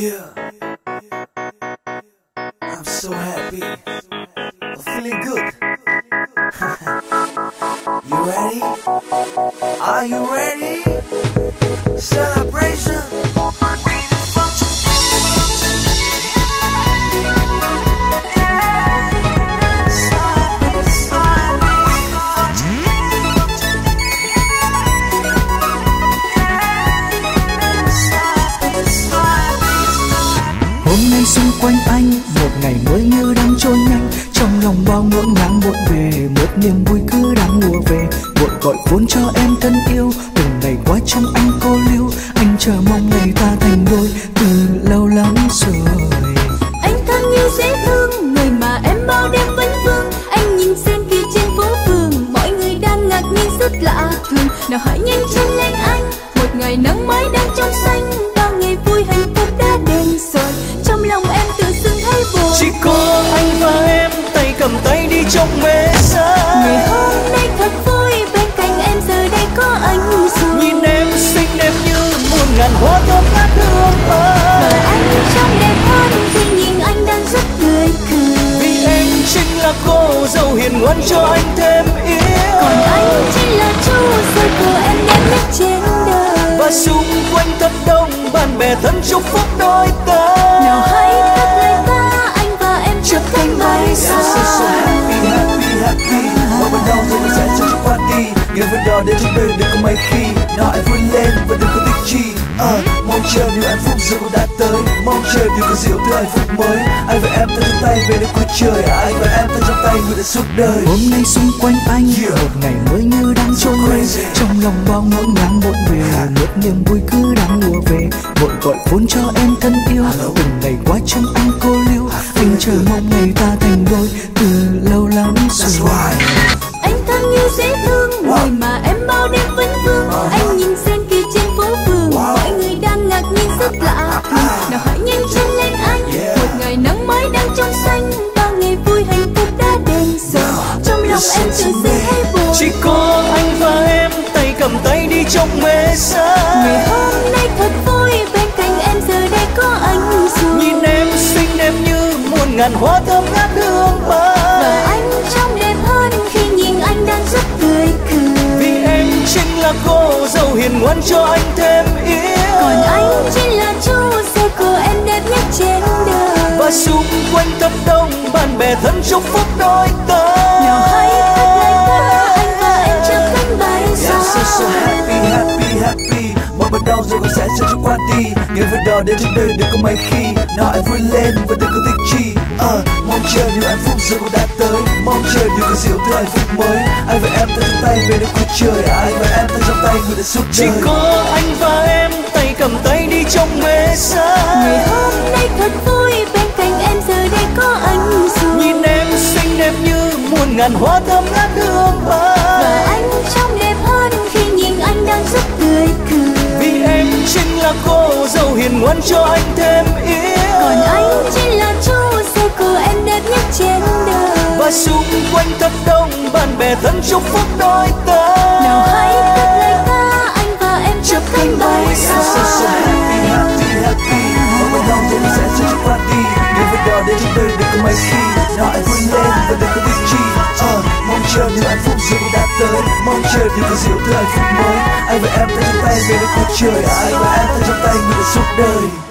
Yeah. I'm so happy. I'm feeling good. you ready? Are you ready? Celebration. Hôm nay xung quanh anh, Một ngày mới như đang trôi nhanh. Trong lòng bao ngỡ ngàng muộn về, Một niềm vui cứ đang mùa về. Muộn gọi vốn cho em thân yêu, Từng ngày qua trong anh cô lưu Anh chờ mong ngày ta thành đôi, Từ lâu lắm rồi. Anh thân yêu dễ thương, Người mà em bao đêm vẫn vương. Anh nhìn xem kia trên phố phường, Mọi người đang ngạc nhiên rất lạ thường. Nào hãy nhanh chân lên anh, Một ngày nắng mới đang trong xanh. Bè thân chúc phúc đôi ta Nào hãy cất lời ta Anh và em chợt cánh bay I'm so so xa happy, happy, happy. Mà ban đầu rồi mình sẽ cho chúng party. Ngày vui đó đến trong đời đừng có mấy khi. Nào hãy vui lên và đừng có tiếc chi. Ờ, mong chờ điều hạnh phúc rồi cũng đã tới. Mong chờ điều có diệu từ hạnh phúc mới. Anh và em tay trong tay về đến cuối trời. Anh và em tay trong tay người đã suốt đời. Hôm nay xung quanh anh Yeah. Chỉ có anh và em Tay cầm tay đi trong mê xa Ngày hôm nay thật vui Bên cạnh em giờ đây có anh rồi. Nhìn em xinh đẹp như muôn ngàn hoa thơm ngát hương Và bay anh trông đẹp hơn Khi nhìn anh đang rất tươi cười. Vì em chính là cô dâu hiền ngoan cho anh thêm yêu. Còn anh chính là chú rể của em đẹp nhất trên đời. Và xung quanh thật đông bạn bè thân chúc phúc đôi ta Nào hãy cất đó đến trong đời đừng có mấy khi. Nào hãy vui lên và đừng có tiếc chi. Ờ, mong chờ điều hạnh phúc rồi cũng đã tới. Mong chờ điều có diệu từ hạnh phúc mới. Anh và em tay trong tay về đến cuối trời. Anh và em tay trong tay người đã suốt Chỉ đời. có anh và em tay cầm tay đi trong mê xa Ngày hôm nay thật vui Bên cạnh em giờ đây có anh rồi Nhìn em xinh đẹp như muôn ngàn hoa thơm ngát ngoan cho anh thêm yêu Còn anh chính là chú rể của em đẹp nhất trên đời Và xung quanh thật đông bạn bè thân chúc phúc đôi ta Nào hãy cất lời ta Anh và em chắp cánh bay I'm so so xa happy, happy, happy. Đầu rồi cũng sẽ cho chúng party. Ngày vui đó đến đời đừng có mấy khi. Nào hãy vui lên và đừng có tiếc chi. Ờ, mong chờ điều hạnh phúc cũng đã tới. Mong chờ điều có diệu từ hạnh phúc mới. Anh và em ta trong tay về đến cuộc trời. Anh và em ta trong tay người đã suốt đời.